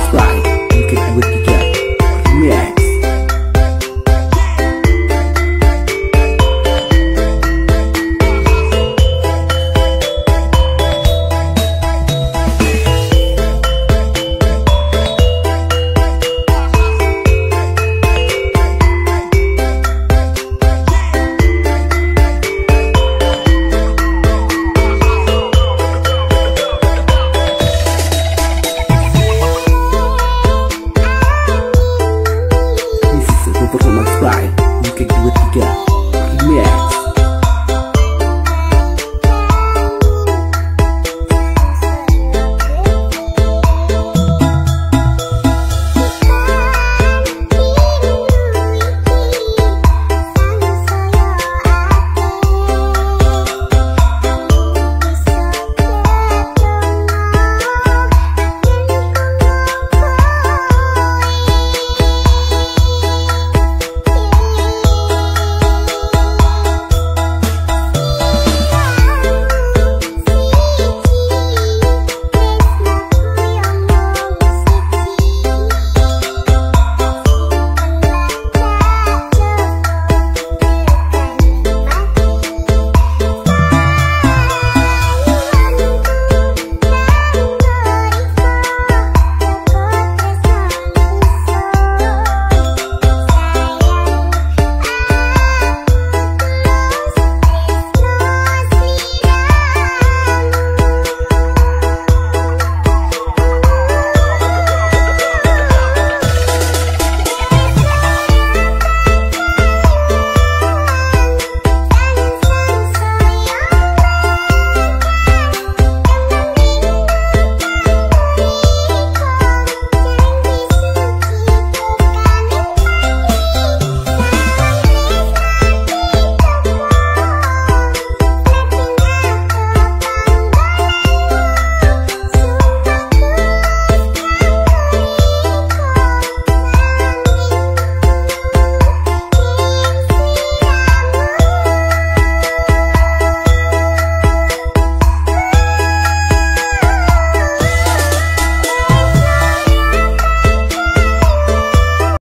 subscribe and click the